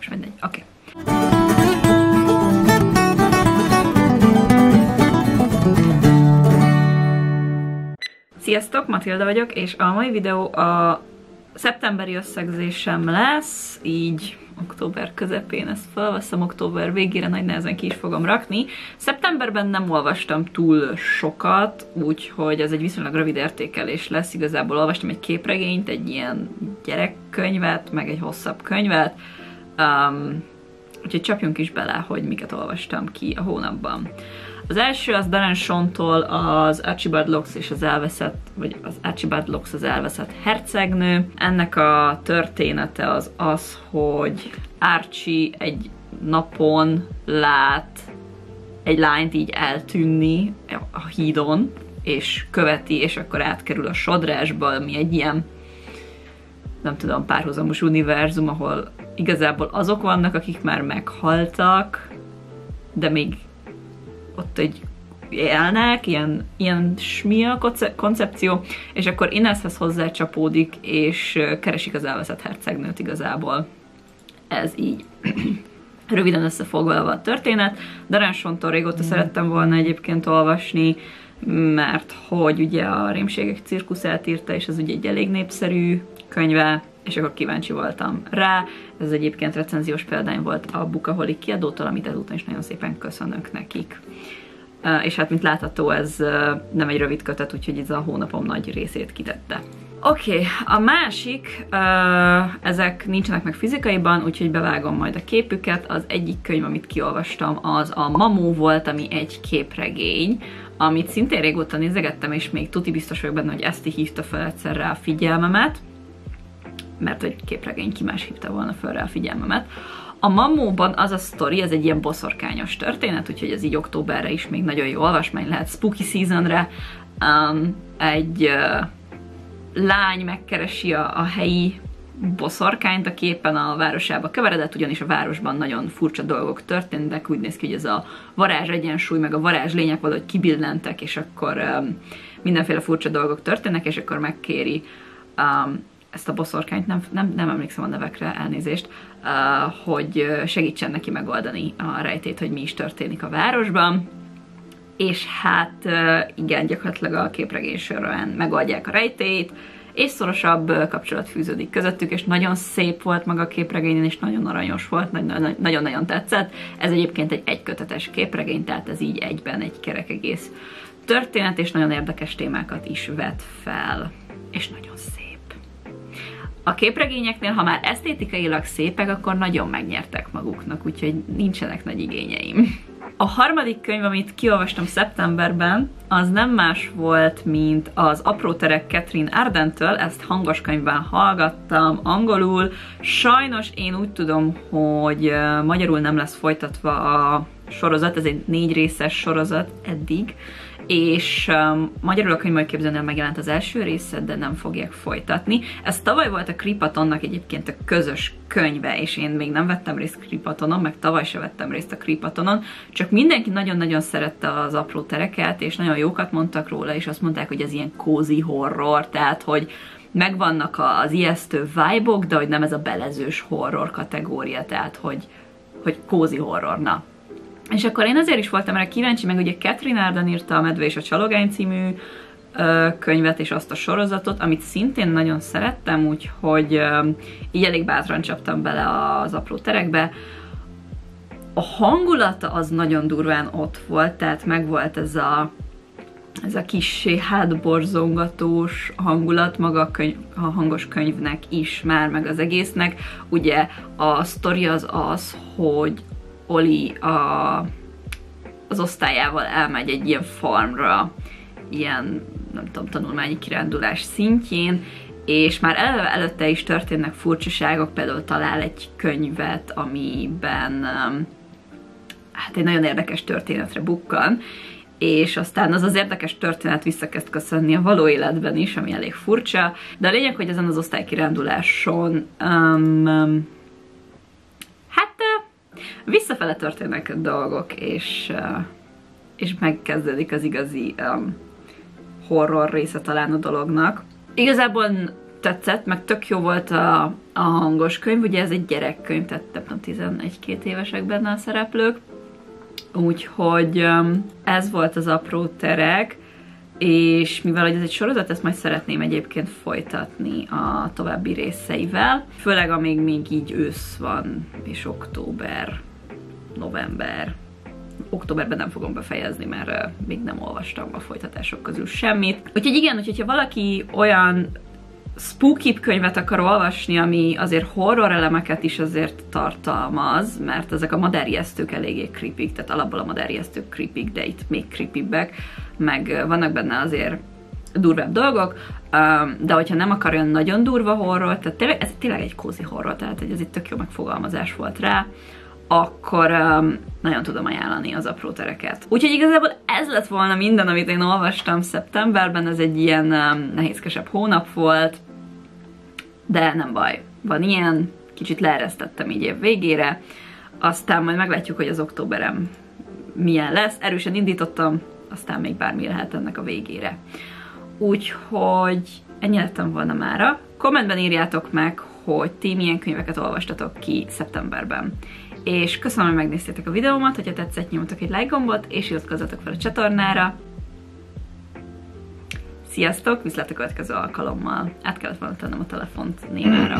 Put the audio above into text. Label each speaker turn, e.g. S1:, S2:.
S1: Most mindegy, oké. Okay. Sziasztok, Matilda vagyok, és a mai videó a szeptemberi összegzésem lesz, így október közepén ezt felveszem, október végére nagy nehezen ki is fogom rakni. Szeptemberben nem olvastam túl sokat, úgyhogy ez egy viszonylag rövid értékelés lesz, igazából olvastam egy képregényt, egy ilyen gyerekkönyvet, meg egy hosszabb könyvet, um, úgyhogy csapjunk is bele, hogy miket olvastam ki a hónapban. Az első az Darren Sontól az Archibald Lox és az elveszett, vagy az Archibald Lox az elveszett hercegnő. Ennek a története az az, hogy Archie egy napon lát egy lányt így eltűnni a hídon, és követi, és akkor átkerül a sodrásba, ami egy ilyen nem tudom, párhuzamos univerzum, ahol igazából azok vannak, akik már meghaltak, de még ott egy élnek, ilyen, ilyen smia koncepció, és akkor Ineshez hozzácsapódik, és keresik az elveszett hercegnőt igazából. Ez így. Röviden összefoglalva a történet. Darren Sontól régóta mm. szerettem volna egyébként olvasni, mert hogy ugye a Rémségek cirkuszát írta, és ez ugye egy elég népszerű könyve, és akkor kíváncsi voltam rá. Ez egyébként recenziós példány volt a Bukaholi kiadótól, amit ezúton is nagyon szépen köszönök nekik. És hát, mint látható, ez nem egy rövid kötet, úgyhogy ez a hónapom nagy részét kitette. Oké, okay, a másik, ezek nincsenek meg fizikaiban, úgyhogy bevágom majd a képüket. Az egyik könyv, amit kiolvastam, az a Mamó volt, ami egy képregény, amit szintén régóta nézegettem, és még tuti biztos vagyok benne, hogy Eszti hívta fel egyszerre a figyelmemet mert egy képregény ki más hívta volna föl rá a figyelmemet. A Mamóban az a sztori, ez egy ilyen boszorkányos történet, úgyhogy ez így októberre is még nagyon jó olvasmány lehet, spooky seasonre. Um, egy uh, lány megkeresi a, a helyi boszorkányt, a képen a városába keveredett, ugyanis a városban nagyon furcsa dolgok történtek, úgy néz ki, hogy ez a varázs egyensúly, meg a varázs lények valahogy kibillentek, és akkor um, mindenféle furcsa dolgok történnek, és akkor megkéri um, ezt a boszorkányt, nem, nem, nem emlékszem a nevekre, elnézést, uh, hogy segítsen neki megoldani a rejtét, hogy mi is történik a városban. És hát uh, igen, gyakorlatilag a képregény során megoldják a rejtét, és szorosabb kapcsolat fűződik közöttük, és nagyon szép volt maga a képregény, és nagyon aranyos volt, nagyon-nagyon tetszett. Ez egyébként egy egykötetes képregény, tehát ez így egyben egy kerek egész történet, és nagyon érdekes témákat is vet fel, és nagyon szép. A képregényeknél, ha már esztétikailag szépek, akkor nagyon megnyertek maguknak, úgyhogy nincsenek nagy igényeim. A harmadik könyv, amit kiolvastam szeptemberben, az nem más volt, mint az Apró terek Catherine Ardentől, ezt hangos könyvben hallgattam, angolul. Sajnos én úgy tudom, hogy magyarul nem lesz folytatva a sorozat, ez egy négy részes sorozat eddig, és um, magyarul a könyvmajképzőnél megjelent az első része, de nem fogják folytatni. Ez tavaly volt a Kripatonnak egyébként a közös könyve, és én még nem vettem részt Kripatonon, meg tavaly se vettem részt a Kripatonon, csak mindenki nagyon-nagyon szerette az apró tereket, és nagyon jókat mondtak róla, és azt mondták, hogy ez ilyen cozy horror, tehát hogy megvannak az ijesztő vibe de hogy nem ez a belezős horror kategória, tehát hogy, hogy cozy horror, na, és akkor én azért is voltam erre kíváncsi, meg ugye Catherine Arden írta a Medve és a Csalogány című ö, könyvet és azt a sorozatot, amit szintén nagyon szerettem, úgyhogy ö, így elég bátran csaptam bele az apró terekbe. A hangulata az nagyon durván ott volt, tehát megvolt ez a ez a kissé hátborzongatós hangulat maga a, könyv, a hangos könyvnek is már, meg az egésznek. Ugye a sztori az az, hogy Oli a, az osztályával elmegy egy ilyen farmra, ilyen, nem tudom, tanulmányi kirándulás szintjén, és már eleve előtte is történnek furcsaságok, például talál egy könyvet, amiben um, hát egy nagyon érdekes történetre bukkan, és aztán az az érdekes történet visszakezd köszönni a való életben is, ami elég furcsa, de a lényeg, hogy ezen az osztálykiránduláson um, um, visszafele történnek dolgok, és, és megkezdődik az igazi um, horror része talán a dolognak. Igazából tetszett, meg tök jó volt a, a hangos könyv, ugye ez egy gyerekkönyv, tehát nem 11-2 évesek benne a szereplők, úgyhogy ez volt az apró terek, és mivel hogy ez egy sorozat, ezt majd szeretném egyébként folytatni a további részeivel, főleg amíg még így ősz van, és október, november, októberben nem fogom befejezni, mert még nem olvastam a folytatások közül semmit. Úgyhogy igen, hogyha valaki olyan spooky könyvet akar olvasni, ami azért horror elemeket is azért tartalmaz, mert ezek a maderjesztők eléggé creepy, tehát alapból a maderjesztők creepy, de itt még creepybbek, meg vannak benne azért durvább dolgok, de hogyha nem akar olyan nagyon durva horror, tehát tényleg, ez tényleg egy kózi horror, tehát hogy ez itt tök jó megfogalmazás volt rá, akkor um, nagyon tudom ajánlani az apró tereket. Úgyhogy igazából ez lett volna minden, amit én olvastam szeptemberben, ez egy ilyen um, nehézkesebb hónap volt, de nem baj, van ilyen, kicsit leeresztettem így év végére, aztán majd meglátjuk, hogy az októberem milyen lesz. Erősen indítottam, aztán még bármi lehet ennek a végére. Úgyhogy ennyi lettem volna mára. Kommentben írjátok meg, hogy ti milyen könyveket olvastatok ki szeptemberben. És köszönöm, hogy megnéztétek a videómat, hogyha tetszett, nyomjatok egy like gombot, és iratkozzatok fel a csatornára. Sziasztok, viszlát a következő alkalommal. Át kellett volna tennem a telefont némára.